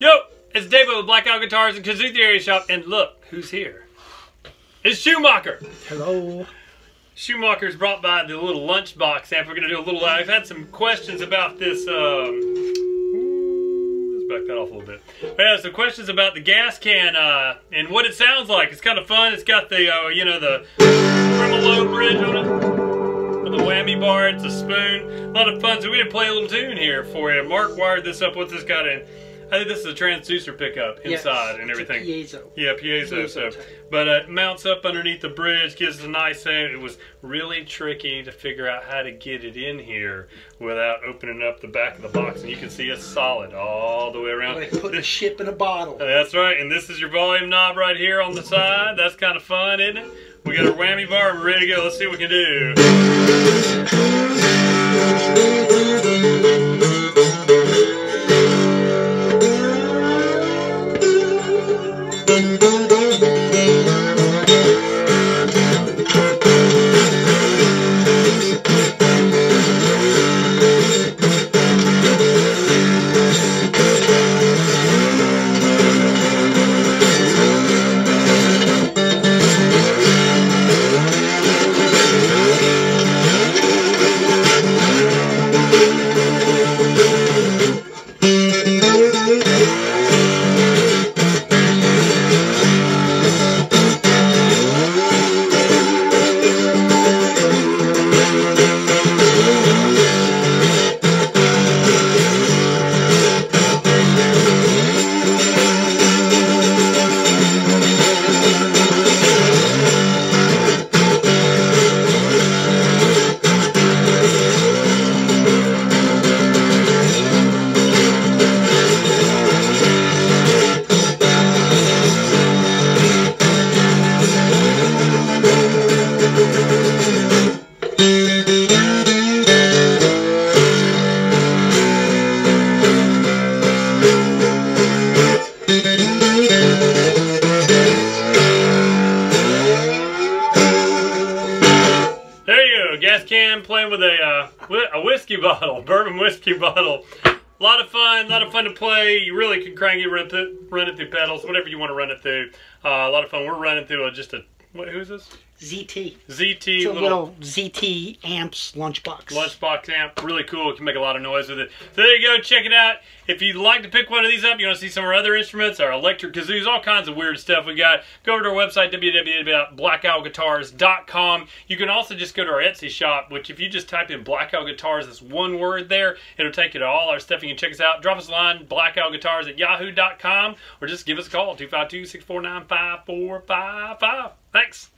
Yo, it's David with Black Owl Guitars and Kazoo Theory Shop, and look who's here. It's Schumacher. Hello. Schumacher's brought by the little lunchbox amp. We're gonna do a little. I've had some questions about this. Um, let's back that off a little bit. I had some questions about the gas can uh, and what it sounds like. It's kind of fun. It's got the uh, you know the tremolo bridge on it. With the whammy bar, it's a spoon. A lot of fun. So we're gonna play a little tune here for you. Mark wired this up. What's this got in? I think this is a transducer pickup inside Yes, and everything. piezo. Yeah, piezo. Piezo So, type. but uh, it mounts up underneath the bridge, gives a nice sound. It was really tricky to figure out how to get it in here without opening up the back of the box, and you can see it's solid all the way around. Like putting a ship in a bottle. that's right, and this is your volume knob right here on the side. That's kind of fun, isn't it? We got our whammy bar. We're ready to go. Let's see what we can do. Can playing with a uh, a whiskey bottle, bourbon whiskey bottle. A lot of fun, a lot of fun to play. You really can crank it, run, it through pedals, whatever you want to run it through. Uh, a lot of fun. We're running through a, just a what, who's this? ZT. ZT It's a little, little ZT amps lunchbox. lunchbox amp. Really cool. It can make a lot of noise with it. So there you go. Check it out. If you'd like to pick one of these up, you want to see some of our other instruments, our electric kazoos, all kinds of weird stuff we got, go over to our website, www.blackowlguitars.com. You can also just go to our Etsy shop, which if you just type in Black Owl Guitars, that's one word there, it'll take you to all our stuff. You can check us out. Drop us a line, blackoutguitars at yahoo.com, or just give us a call, 252 649 5455. Thanks.